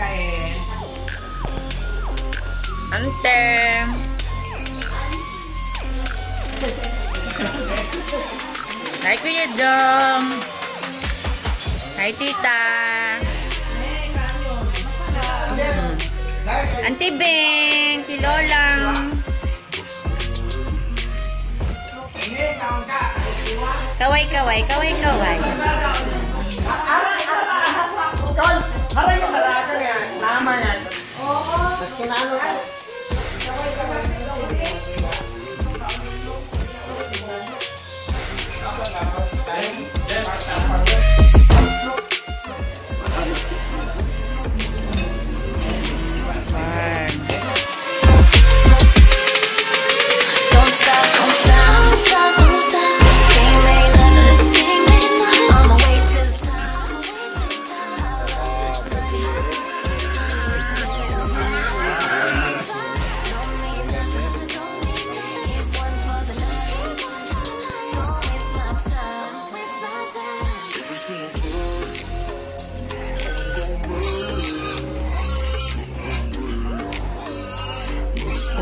Hi. Ante! Hi, Kuya Dom! Hi, Tita! Ante Beng! Si Lolang! Okay, Kaway, kaway, kaway, kaway. Para yung dalaga niya. Nama niya. Mas kinano ka.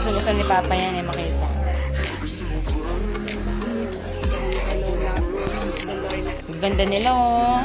Gusto gusto ni Papa yan eh, makita. Ang ganda nila oh.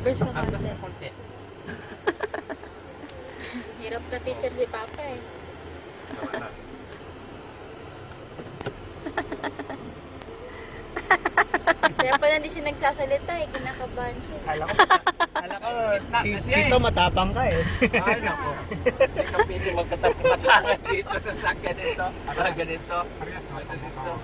Reverse ka konti. Hirap na teacher si Papa eh. Kaya pala hindi siya nagsasalita eh, kinakabahan siya. Kala ko, kala ko, ti- dito matapang ka eh. Ay, nako. Hindi ka pwede magkatapos dito sa ganito. Ah, ganito. Ganito.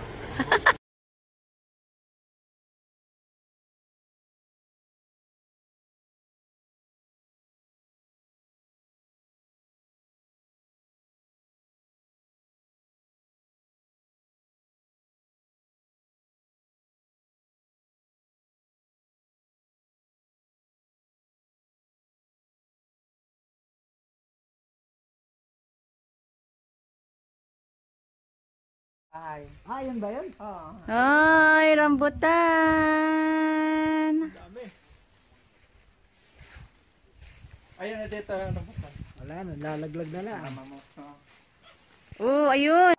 Ay. Ah, yun ba yun? Oo. Ay, rambutan! Ayun na dito. Ba? Wala na, lalaglag na lang. Oh, ayun!